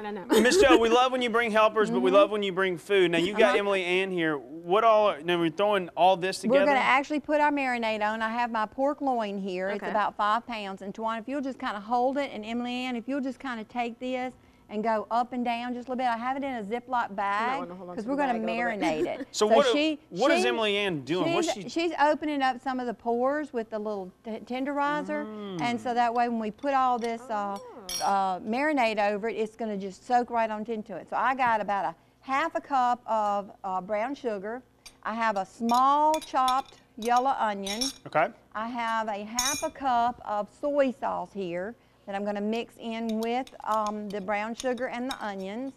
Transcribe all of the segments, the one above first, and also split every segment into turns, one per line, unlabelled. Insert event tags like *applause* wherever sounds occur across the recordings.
no, no, no.
Miss Joe, we *laughs* love when you bring helpers, but we
Mm-hmm.
love when you bring food. Now you got Emily Ann here. What all? Now we're throwing all this together.
We're going to actually put our marinade on. I have my pork loin here. It's about five pounds. And Tawana, if you'll just kind of hold it, and Emily Ann, if you'll just kind of take this and go up and down just a little bit. I have it in a Ziploc bag
wanna hold on
because we're going to
bag a little bit.
marinate it. *laughs*
So what?
she,
what is
she-
Emily Ann doing? What's
She's,
she?
she's opening up some of the pores with the little t- tenderizer, and
Mm.
so that way when we put all this uh,
Oh.
Uh, marinade over it, it's going to just soak right on into it. So I got about a half a cup of uh, brown sugar. I have a small chopped yellow onion.
Okay.
I have a half a cup of soy sauce here that I'm going to mix in with um, the brown sugar and the onions.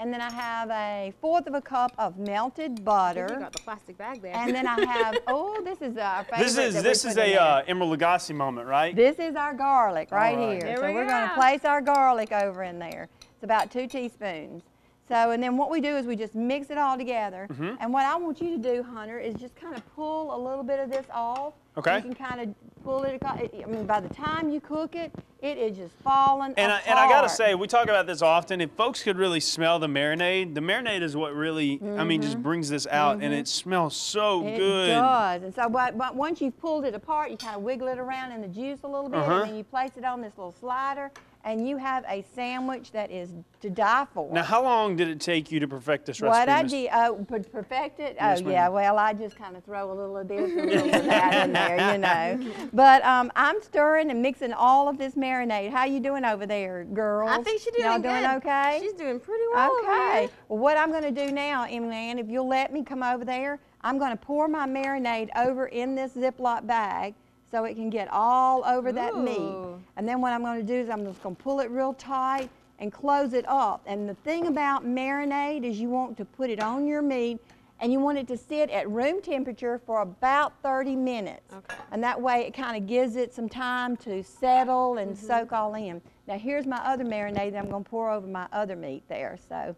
And then I have a fourth of a cup of melted
You
butter.
got the plastic bag there.
And then I *laughs* have, oh, this is our favorite.
This is this is
put
a uh, Emeril Lagasse moment, right?
This is our garlic right
All right.
here.
There
so
we
we're going to place our garlic over in there. It's about two teaspoons. So, and then what we do is we just mix it all together.
Mm-hmm.
And what I want you to do, Hunter, is just kind of pull a little bit of this off.
Okay.
You can kind of pull it. I mean, by the time you cook it, it is just falling
And I,
apart.
and I gotta say, we talk about this often. If folks could really smell the marinade, the marinade is what really, I mean, just brings this out, and it smells so
And
good.
It does. And so, but, but once you've pulled it apart, you kind of wiggle it around in the juice a little bit,
Uh-huh.
and then you place it on this little slider, and you have a sandwich that is to die for.
Now, how long did it take you to perfect this recipe?
What I
Miss-
did, oh, perfect it?
Yes,
oh, yeah, well, I just kind of throw a little of this and a little of that in *laughs* there, you know. But um, I'm stirring and mixing all of this marinade. How you doing over there, girls?
I think she's doing
Y'all
good.
doing okay?
She's doing pretty well.
Okay. Well, what I'm going to do now, Emily Ann, if you'll let me come over there, I'm going to pour my marinade over in this Ziploc bag so it can get all over that meat. And then what I'm going to do is I'm just going to pull it real tight and close it up. And the thing about marinade is you want to put it on your meat and you want it to sit at room temperature for about 30 minutes.
Okay.
And that way it kind of gives it some time to settle and mm-hmm. soak all in. Now here's my other marinade that I'm going to pour over my other meat there. So,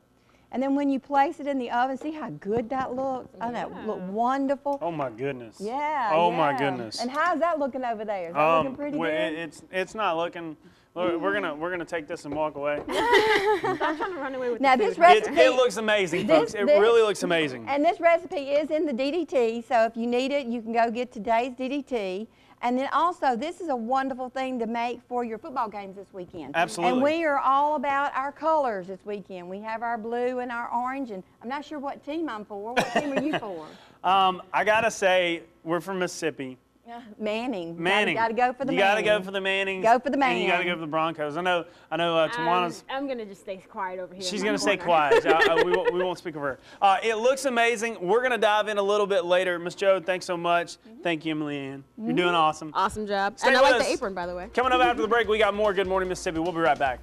and then when you place it in the oven, see how good that looks? Oh, I know, look wonderful.
Oh my goodness.
Yeah.
Oh my goodness.
And how's that looking over there? Is that um, looking pretty
well,
good?
it's it's not looking. We're, we're gonna we're gonna take this and walk away. *laughs*
I'm trying to run away with
Now this
food.
recipe-
It, it looks amazing,
This-
folks. It
this-
really looks amazing.
And this recipe is in the DDT, so if you need it, you can go get today's DDT. And then also, this is a wonderful thing to make for your football games this weekend.
Absolutely.
And we are all about our colors this weekend. We have our blue and our orange, and I'm not sure what team I'm for. What team are you for? *laughs*
Um, I gotta say, we're from Mississippi.
Yeah, *laughs* Manning.
Manning.
Got to go for the
you gotta go for the Mannings.
Go for the
And you gotta go for the Broncos. I know. I know. Uh, Tawana's.
I'm, I'm gonna just stay quiet over here.
She's going to stay quiet. *laughs* Uh, uh, we, won't, we won't speak of her. Uh, it looks amazing. We're going to dive in a little bit later. Miss Joe, thanks so much. Thank you, Emily Ann. You're doing awesome.
Awesome job.
Stay
and I like
us.
the apron, by the way.
Coming up after the *laughs* break, we got more Good Morning Mississippi. We'll be right back.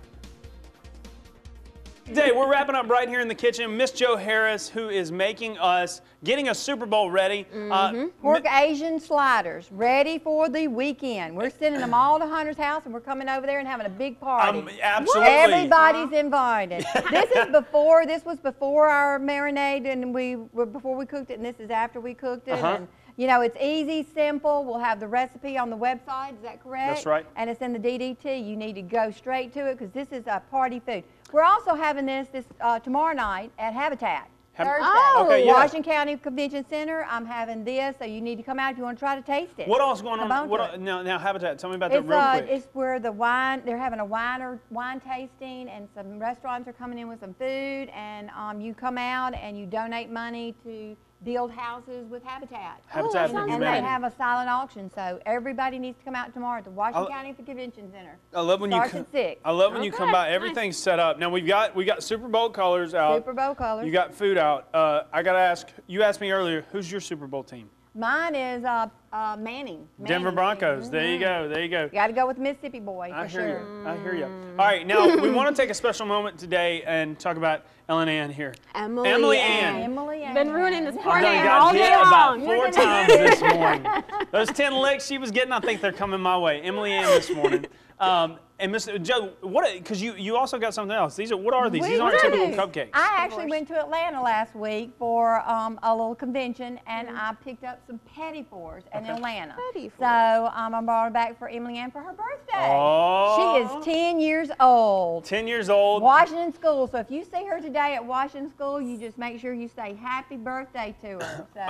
Today, we're wrapping up right here in the kitchen. Miss Joe Harris, who is making us, getting us Super Bowl ready. Uh,
Pork Asian sliders, ready for the weekend. We're sending them all to Hunter's house, and we're coming over there and having a big party.
um, absolutely.
Everybody's invited. *laughs* this is before. This was before our marinade, and we before we cooked it, and this is after we cooked it.
Uh-huh.
And you know, it's easy, simple. We'll have the recipe on the website. Is that correct?
That's right.
And it's in the DDT. You need to go straight to it because this is a party food. We're also having this this uh, tomorrow night at Habitat.
Hab-
Thursday.
Oh.
Okay, yeah.
Washington County Convention Center. I'm having this, so you need to come out if you want to try to taste it.
What else is going on?
on
What,
to
now, now, Habitat, tell me about that
It's,
real
uh,
quick.
it's where the wine, they're having a wine or wine tasting, and some restaurants are coming in with some food, and um, you come out and you donate money to build houses with Habitat.
Habitat
that
for
and they
Humanity.
have a silent auction, so everybody needs to come out tomorrow at the Washington
I'll-
County Convention Center.
I love when you
Starts
come,
at six.
I love when you come
Okay,
by.
nice.
Everything's set up. Now we've got we got Super Bowl colors out.
Super Bowl colors.
You got food out. Uh, I gotta ask. You asked me earlier. Who's your Super Bowl team?
Mine is uh, uh, Manning.
Denver
Manning.
Broncos. There you go. There you go.
You got to go with Mississippi boy
I
for
hear
sure.
you. I hear you. All right, now *laughs* we want to take a special moment today and talk about Ellen Ann here.
Emily,
Emily
Ann.
Ann.
Emily Ann.
Been ruining this
I
party all
hit
day
about four times this morning. *laughs* Those 10 licks she was getting, I think they're coming my way. Emily Ann this morning. Um, *laughs* and Mr. Joe, what? Because you you also got something else. These are what are these?
We
these aren't
do.
typical cupcakes.
I actually went to Atlanta last week for um, a little convention, and
Mm-hmm.
I picked up some petit fours in
Okay.
Atlanta.
Petty
So um, I brought it back for Emily Ann for her birthday.
Oh.
She is 10 years old.
Ten years old.
Washington School. So if you see her today at Washington School, you just make sure you say happy birthday to her. So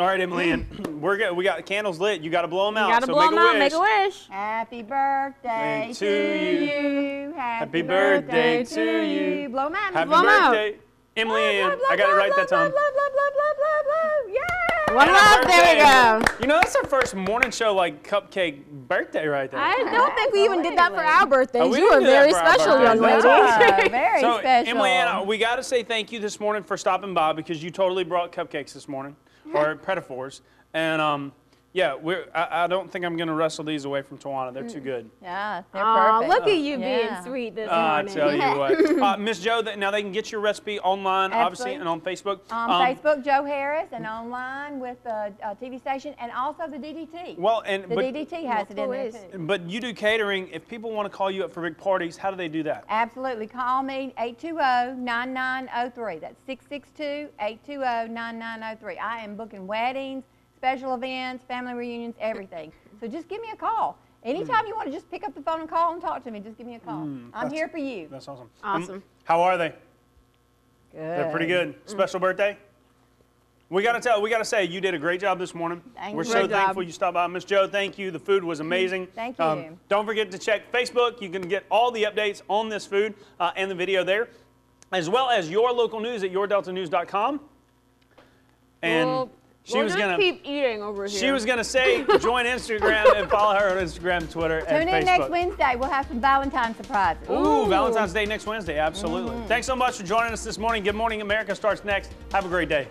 All right, Emily, Ann, *clears throat* we're good. We got candles lit. You got to blow them out.
You gotta
so
blow
make
them
a
out,
wish.
make a wish.
happy birthday to,
to you.
you.
Happy birthday to you.
Blow 'em out.
Happy
Blow 'em out.
birthday, Emily
Blow,
Ann.
blow,
I got it right
blow,
that time.
Blow, blow, blow, blow, blow, blow. Yeah.
One love, there we go.
You know, that's our first morning show like cupcake birthday right there.
I don't think we even did that for our birthdays.
Oh,
you
didn't
were very special, young
birthdays.
lady.
That's *laughs*
very
so,
special.
Emily Ann, we got to say thank you this morning for stopping by because you totally brought cupcakes this morning, or Pretafores. And um, yeah, we're, I, I don't think I'm going to wrestle these away from Tawana. They're too good.
Yeah, they're
Aw,
perfect.
look at you
Yeah.
being sweet this
Uh, I
morning.
tell you what. *laughs* Uh, Miss Joe, th- now they can get your recipe online, obviously,
Absolutely.
and on Facebook.
On
Um,
Facebook, Joe Harris, and online with the uh, TV station, and also the DDT.
Well, and
the
but,
DDT has it in
Multiple
there
ways.
too.
but you do catering. If people want to call you up for big parties, how do they do that?
Absolutely. Call me 820-9903. That's 662-820-9903. I am booking weddings, special events, family reunions, everything. So just give me a call. Anytime you want to just pick up the phone and call and talk to me, just give me a call. I'm here for you.
That's awesome. Um,
Awesome.
how are they?
Good.
They're pretty good. Special birthday. We gotta tell. We gotta say you did a great job this morning.
Thank
We're
you.
so
Great job.
thankful you stopped by, Miss Joe. Thank you. The food was amazing.
Thank
Um,
you.
don't forget to check Facebook. You can get all the updates on this food uh, and the video there, as well as your local news at yourdeltanews.com. And
Well,
she
we'll
was gonna.
keep eating over here.
She was gonna say join Instagram *laughs* and follow her on Instagram, Twitter, and Facebook.
Tune in next Wednesday. We'll have some Valentine's surprises.
Ooh, Valentine's Day next Wednesday. Absolutely.
Mm-hmm.
Thanks so much for joining us this morning. Good Morning America starts next. Have a great day.